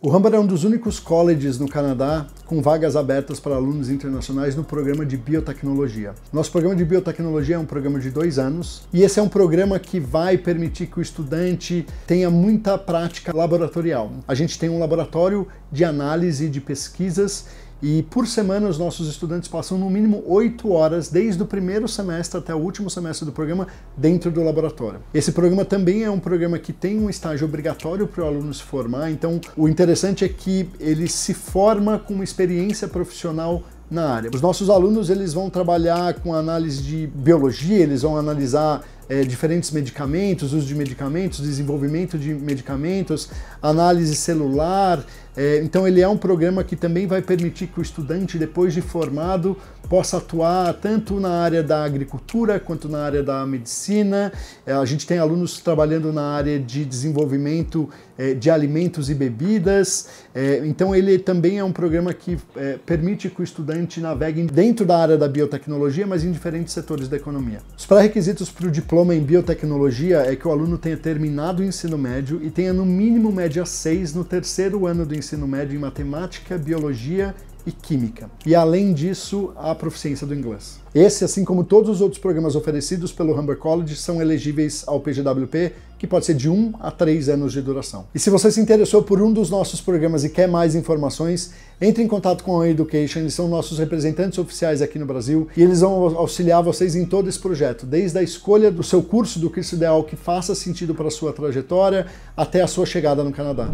O Humber é um dos únicos colleges no Canadá com vagas abertas para alunos internacionais no programa de biotecnologia. Nosso programa de biotecnologia é um programa de dois anos e esse é um programa que vai permitir que o estudante tenha muita prática laboratorial. A gente tem um laboratório de análise de pesquisas e por semana os nossos estudantes passam no mínimo oito horas, desde o primeiro semestre até o último semestre do programa, dentro do laboratório. Esse programa também é um programa que tem um estágio obrigatório para o aluno se formar, então o interessante é que ele se forma com uma experiência profissional na área. Os nossos alunos eles vão trabalhar com análise de biologia, eles vão analisar é, diferentes medicamentos, uso de medicamentos, desenvolvimento de medicamentos, análise celular. É, então ele é um programa que também vai permitir que o estudante, depois de formado, possa atuar tanto na área da agricultura quanto na área da medicina. É, a gente tem alunos trabalhando na área de desenvolvimento é, de alimentos e bebidas. É, então ele também é um programa que é, permite que o estudante navegue dentro da área da biotecnologia, mas em diferentes setores da economia. Os pré-requisitos para o diploma em biotecnologia é que o aluno tenha terminado o ensino médio e tenha no mínimo média 6 no terceiro ano do ensino médio em matemática, biologia e química. E além disso, a proficiência do inglês. Esse, assim como todos os outros programas oferecidos pelo Humber College, são elegíveis ao PGWP, que pode ser de 1 a 3 anos de duração. E se você se interessou por um dos nossos programas e quer mais informações, entre em contato com a Education, eles são nossos representantes oficiais aqui no Brasil e eles vão auxiliar vocês em todo esse projeto, desde a escolha do seu curso, do curso ideal que faça sentido para a sua trajetória, até a sua chegada no Canadá.